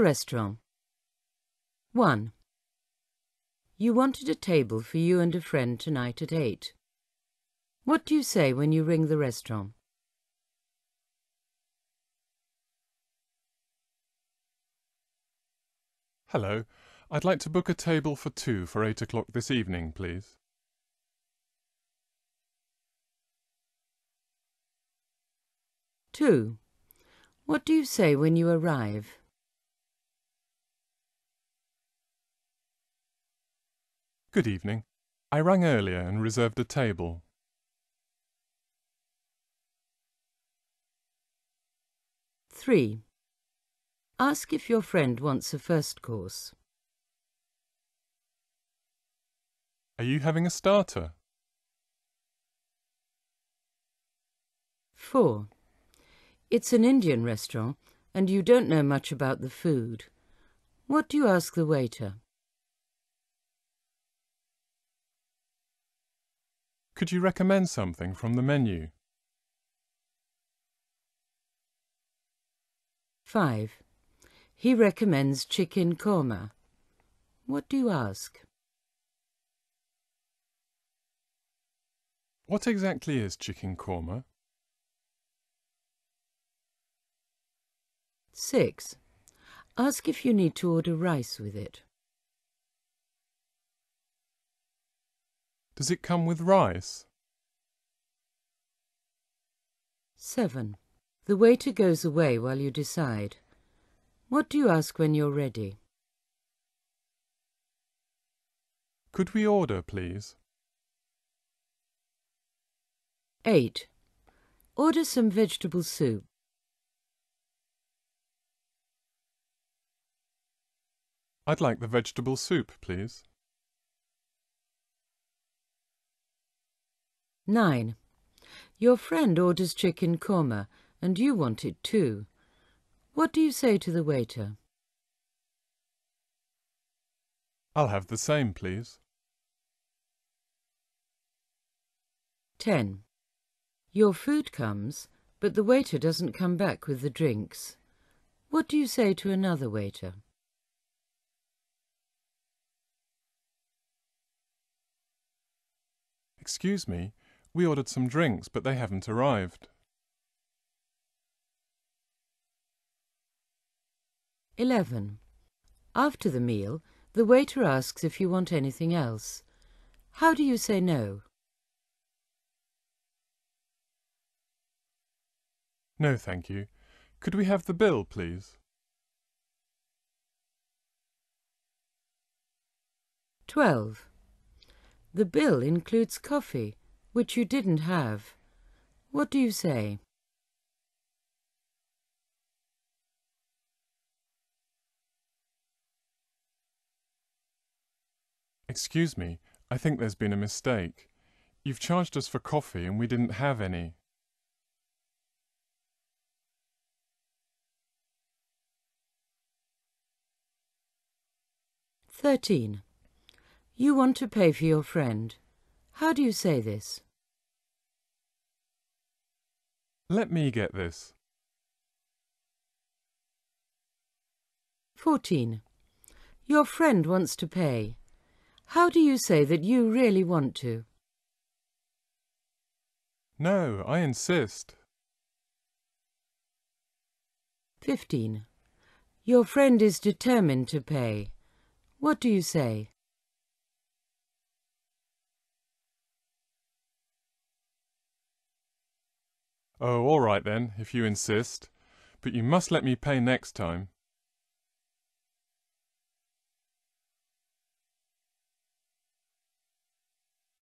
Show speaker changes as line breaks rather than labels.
restaurant. 1. You wanted a table for you and a friend tonight at 8. What do you say when you ring the restaurant?
Hello. I'd like to book a table for two for eight o'clock this evening, please.
Two. What do you say when you arrive?
Good evening. I rang earlier and reserved a table.
Three. Ask if your friend wants a first course.
Are you having a starter?
Four. It's an Indian restaurant and you don't know much about the food. What do you ask the waiter?
Could you recommend something from the menu?
5. He recommends chicken korma. What do you ask?
What exactly is chicken korma?
6. Ask if you need to order rice with it.
Does it come with rice?
7. The waiter goes away while you decide. What do you ask when you're ready?
Could we order, please?
8. Order some vegetable soup.
I'd like the vegetable soup, please.
9. Your friend orders chicken korma and you want it too. What do you say to the waiter?
I'll have the same, please.
10. Your food comes, but the waiter doesn't come back with the drinks. What do you say to another waiter?
Excuse me, we ordered some drinks, but they haven't arrived.
11. After the meal, the waiter asks if you want anything else. How do you say no?
No, thank you. Could we have the bill, please?
12. The bill includes coffee, which you didn't have. What do you say?
Excuse me, I think there's been a mistake. You've charged us for coffee and we didn't have any.
Thirteen. You want to pay for your friend. How do you say this?
Let me get this.
14. Your friend wants to pay. How do you say that you really want to?
No, I insist.
15. Your friend is determined to pay. What do you say?
Oh, all right then, if you insist. But you must let me pay next time.